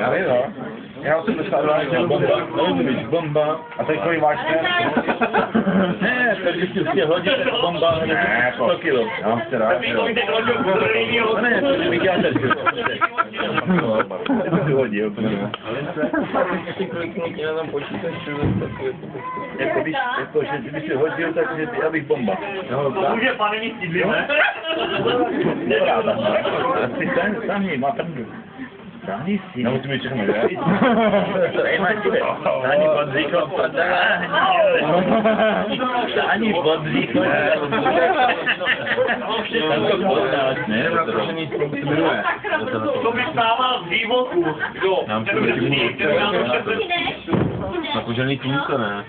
Já vím, no. Já 82 jsem bomba. Rozumíš, bomba. A teď kolik máš ten? Ne, to když si chtěl hodit, tak bomba, Ne, ne, jako. 100 kilo. Já mám si rád, jo. No ne, to je vykáter. To si hodil, to nevím. Jako když, jako, že kdyby si hodil, tak že ty, já bych bomba. No, tak. Může pane mi stydli, ne? Dobrá, tak. A ty ten, sami, má pravdu. Sami si. Já musím být všechno, že? To je máte. Ani pod říkom padá. Ani pod říkom. Tam to podáš, ne? Nevím, jak to se jmenuje. To bych stával z vývoku. Kdo? Nám to Na kožený tůmce, ne?